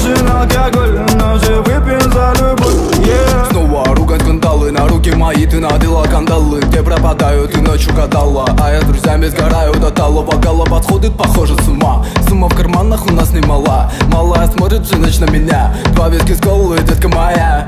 нужен алкоголь, но же выпьем за любовь yeah. Снова ругать кандалы, на руки мои ты надела кандалы. Где пропадают и ночью катала, а я с друзьями сгораю до талого Голова сходит, похоже, с ума. Сумма в карманах у нас немала. Малая смотрит всю ночь на меня. Два виски с колы, детка моя.